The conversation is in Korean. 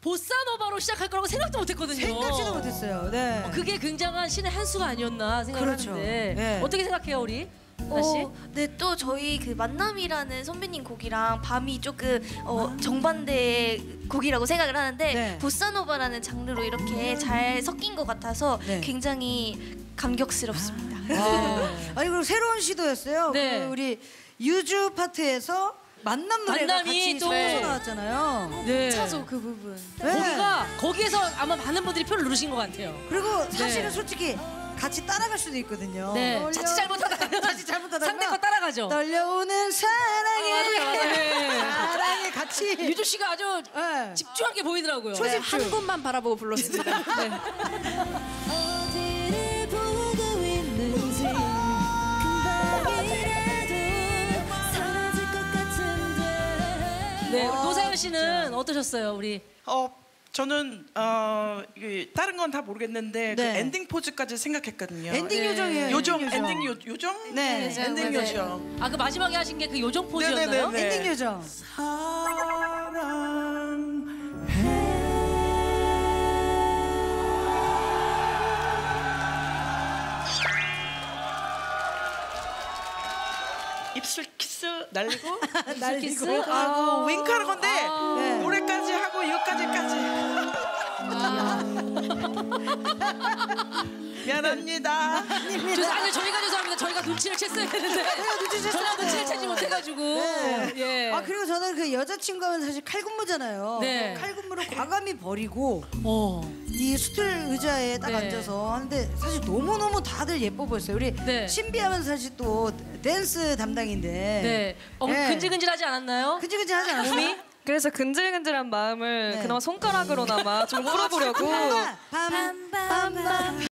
보사노바로 시작할 거라고 생각도 못했거든요. 생각지도 못했어요. 네. 어, 그게 굉장한 신의 한 수가 아니었나 그렇죠. 생각하는데 네. 어떻게 생각해요 우리? 어, 네, 또 저희 그 만남이라는 선배님 곡이랑 밤이 조금 어, 정반대 곡이라고 생각을 하는데 네. 보사노바라는 장르로 이렇게 잘 섞인 것 같아서 네. 굉장히 감격스럽습니다. 아. 아니 그리고 새로운 시도였어요. 네. 그 우리 유주 파트에서 만남 노래가 만남이 같이 또- 섞여서 나왔잖아요. 네. 차죠 그 부분. 네. 거기가 거기에서 아마 많은 분들이 표를 누르신 것 같아요. 그리고 사실은 네. 솔직히 같이 따라갈 수도 있거든요. 네. 떨려- 자칫 잘못하다가 자칫 잘못하다가 상대 거 따라가죠. 떨려오는 사랑에 맞아요, 맞아요. 네. 사랑에 같이 유주 씨가 아주 네. 집중한 게 보이더라고요. 초집- 네, 한 곳만 바라보고 불렀습니다. 네. 네, 노사연 씨는 어떠셨어요, 우리? 어 저는 어 이게 다른 건 다 모르겠는데 그 네. 엔딩 포즈까지 생각했거든요. 엔딩 요정이에요. 요정 엔딩 엔딩 요 요정? 네. 엔딩 네. 요정. 아, 그 마지막에 하신 게 그 요정 포즈였나요? 네네네. 엔딩 요정. 입술 키스 날리고 키스? 하고 윙크하는 건데 네. 노래까지 하고 이거까지까지. 미안합니다. 죄송, 아니 저희가 죄송합니다. 저희가 눈치를 챘어야 되는데 저희가 눈치를 채지 못해가지고 네. 예. 아 그리고 저는 그 여자친구하면 사실 칼군무잖아요. 네. 칼군무를 과감히 버리고 어. 이 스툴 의자에 딱 네. 앉아서 하는데 사실 너무 너무 다들 예뻐 보였어요. 우리 네. 신비하면 사실 또 댄스 담당인데. 네. 어, 네. 근질근질하지 않았나요? 그지그지 하지 않았어요? 그래서 근질근질한 마음을 네. 그나마 손가락으로나마 좀 풀어보려고 밤